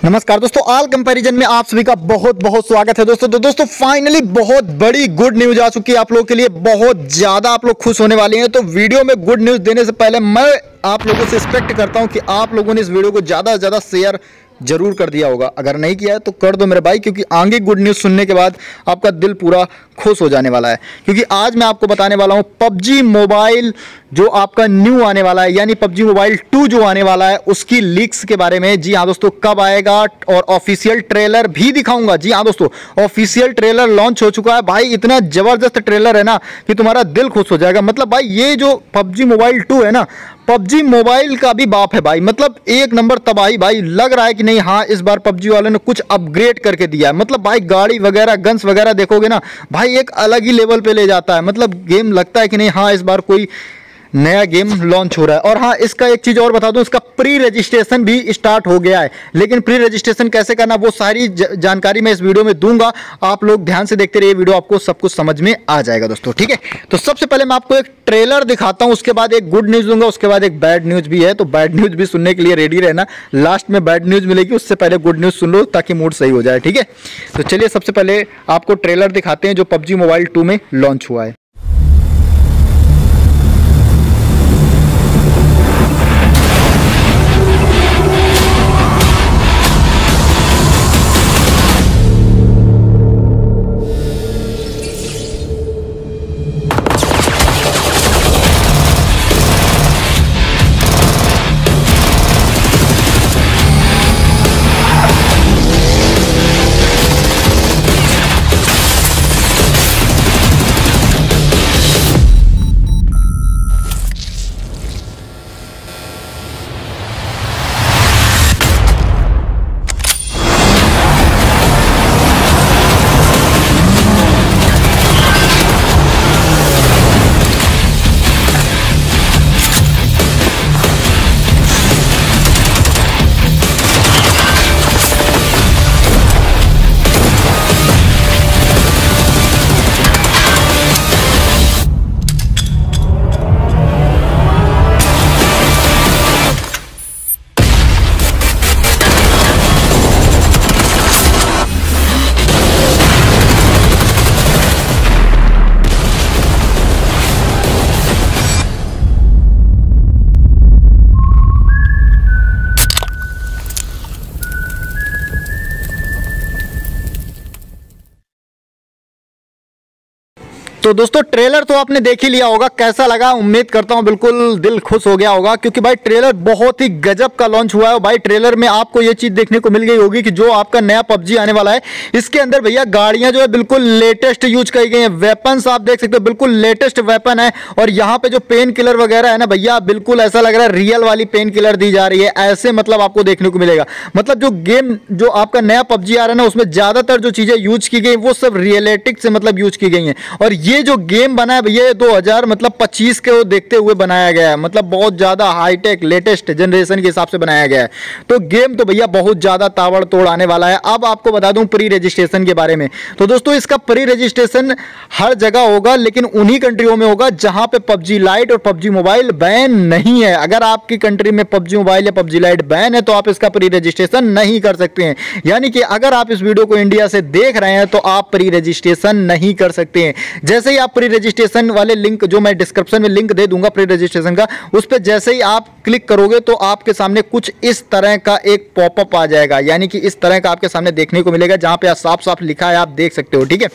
नमस्कार दोस्तों all comparison में आप सभी का बहुत बहुत स्वागत है दोस्तों। तो दोस्तों फाइनली बहुत बड़ी गुड न्यूज़ आ चुकी है आप लोगों के लिए। बहुत ज़्यादा आप लोग खुश होने वाले हैं। तो वीडियो में गुड न्यूज़ देने से पहले मैं आप लोगों से एक्सपेक्ट करता हूँ कि आप लोगों ने इस वीडियो को ज़्यादा से ज़्यादा शेयर ज़रूर कर दिया होगा। अगर नहीं किया है तो कर दो मेरे भाई, क्योंकि आगे गुड न्यूज़ सुनने के बाद आपका दिल पूरा खुश हो जाने वाला है। क्योंकि आज मैं आपको बताने वाला हूँ, पबजी मोबाइल जो आपका न्यू आने वाला है, यानी पबजी मोबाइल टू जो आने वाला है, उसकी लीक्स के बारे में, जी हाँ दोस्तों, कब आएगा और ऑफिशियल ट्रेलर भी दिखाऊँगा। जी हाँ दोस्तों ऑफिशियल ट्रेलर लॉन्च हो चुका है। भाई, इतना ज़बरदस्त ट्रेलर है ना कि तुम्हारा दिल खुश हो जाएगा। मतलब भाई, ये जो पबजी मोबाइल टू है ना, पबजी मोबाइल का भी बाप है भाई। मतलब एक नंबर तबाही भाई, लग रहा है कि नहीं हाँ इस बार पबजी वाले ने कुछ अपग्रेड करके दिया है। मतलब भाई, गाड़ी वगैरह गन्स वगैरह देखोगे ना, भाई, एक अलग ही लेवल पे ले जाता है। मतलब गेम लगता है कि नहीं हाँ इस बार कोई नया गेम लॉन्च हो रहा है। और हाँ इसका एक चीज़ और बता दूँ, इसका प्री रजिस्ट्रेशन भी स्टार्ट हो गया है। लेकिन प्री रजिस्ट्रेशन कैसे करना, वो सारी जानकारी मैं इस वीडियो में दूँगा। आप लोग ध्यान से देखते रहिए वीडियो आपको सब कुछ समझ में आ जाएगा दोस्तों, ठीक है? तो सबसे पहले मैं आपको एक ट्रेलर दिखाता हूँ, उसके बाद एक गुड न्यूज़ दूँगा, उसके बाद एक बैड न्यूज़ भी है। तो बैड न्यूज़ भी सुनने के लिए रेडी रहना। लास्ट में बैड न्यूज़ मिलेगी, उससे पहले गुड न्यूज़ सुन लो, ताकि मूड सही हो जाए, ठीक है? तो चलिए, सबसे पहले आपको ट्रेलर दिखाते हैं, जो पबजी मोबाइल टू में लॉन्च हुआ है। तो दोस्तों ट्रेलर तो आपने देख ही लिया होगा, कैसा लगा? उम्मीद करता हूँ बिल्कुल दिल खुश हो गया होगा, क्योंकि भाई ट्रेलर बहुत ही गजब का लॉन्च हुआ है भाई ट्रेलर में आपको ये चीज़ देखने को मिल गई होगी कि जो आपका नया पबजी आने वाला है। इसके अंदर भैया गाड़ियाँ जो है बिल्कुल लेटेस्ट यूज़ की गई है। वेपन्स आप देख सकते हो, बिल्कुल लेटेस्ट वेपन है और यहाँ पे जो पेन किलर वगैरह है ना भैया, बिल्कुल ऐसा लग रहा है रियल वाली पेन किलर दी जा रही है। ऐसे मतलब आपको देखने को मिलेगा। मतलब जो गेम जो आपका नया पबजी आ रहा है ना, उसमें ज़्यादातर जो चीज़ें यूज़ की गई, वो सब रियलिटिक से मतलब यूज़ की गई है। और ये जो गेम बना है दो हज़ार मतलब पच्चीस के वो देखते हुए बनाया गया है। मतलब बहुत ज़्यादा हाईटेक लेटेस्ट जनरेशन के हिसाब से बनाया गया है। तो गेम तो भैया बहुत ज़्यादा ताबड़ तोड़ आने वाला है। अब आपको बता दूँ प्री रजिस्ट्रेशन के बारे में। तो दोस्तों, इसका प्री रजिस्ट्रेशन हर जगह होगा, लेकिन उन्हीं कंट्रियों में होगा जहाँ पे पबजी लाइट और पबजी मोबाइल बैन नहीं है। अगर आपकी कंट्री में पबजी मोबाइल या पबजी लाइट बैन है तो आप इसका प्री रजिस्ट्रेशन नहीं कर सकते हैं। यानी कि अगर आप इस वीडियो को इंडिया से देख रहे हैं तो आप प्री रजिस्ट्रेशन नहीं कर सकते हैं। जैसे ही आप प्री रजिस्ट्रेशन वाले लिंक जो मैं डिस्क्रिप्शन में लिंक दे दूँगा प्री रजिस्ट्रेशन का, उस पर जैसे ही आप क्लिक करोगे तो आपके सामने कुछ इस तरह का एक पॉपअप आ जाएगा। यानी कि इस तरह का आपके सामने देखने को मिलेगा, जहाँ पे आप साफ़ साफ़ लिखा है, आप देख सकते हो, ठीक है?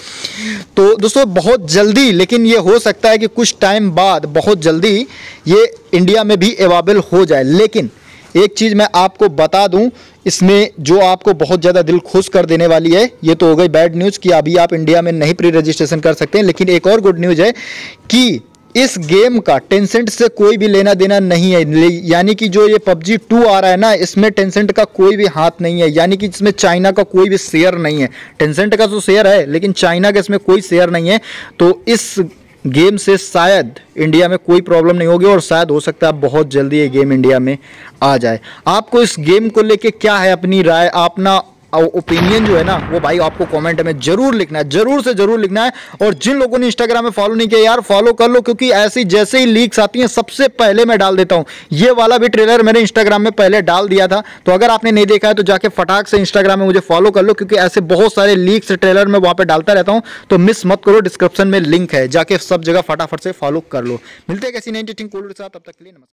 तो दोस्तों, बहुत जल्दी, लेकिन ये हो सकता है कि कुछ टाइम बाद बहुत जल्दी ये इंडिया में भी अवेलेबल हो जाए। लेकिन एक चीज़ मैं आपको बता दूँ इसमें जो आपको बहुत ज़्यादा दिल खुश कर देने वाली है, ये तो हो गई बैड न्यूज़ कि अभी आप इंडिया में नहीं प्री रजिस्ट्रेशन कर सकते हैं, लेकिन एक और गुड न्यूज़ है कि इस गेम का टेंसेंट से कोई भी लेना देना नहीं है। यानी कि जो ये पबजी टू आ रहा है ना, इसमें टेंसेंट का कोई भी हाथ नहीं है। यानी कि इसमें चाइना का कोई भी शेयर नहीं है। टेंसेंट का तो शेयर है, लेकिन चाइना का इसमें कोई शेयर नहीं है। तो इस गेम से शायद इंडिया में कोई प्रॉब्लम नहीं होगी और शायद हो सकता है बहुत जल्दी ये गेम इंडिया में आ जाए। आपको इस गेम को लेके क्या है अपनी राय? अपना ओपिनियन जो है ना, वो भाई आपको कमेंट में ज़रूर लिखना है, ज़रूर से ज़रूर लिखना है। और जिन लोगों ने इंस्टाग्राम में फॉलो नहीं किया यार फॉलो कर लो, क्योंकि ऐसी जैसे ही लीक्स आती हैं, सबसे पहले मैं डाल देता हूँ। ये वाला भी ट्रेलर मैंने इंस्टाग्राम में पहले डाल दिया था। तो अगर आपने नहीं देखा है तो जाके फटाक से इंस्टाग्राम में मुझे फॉलो कर लो, क्योंकि ऐसे बहुत सारे लीक्स ट्रेलर में वहाँ पर डालता रहता हूँ। तो मिस मत करो डिस्क्रिप्शन में लिंक है। जाके सब जगह फटाफट से फॉलो कर लो। मिलते हैं कैसी नई इंटरेस्टिंग कोल्ड तब तक के लिए नमस्कार।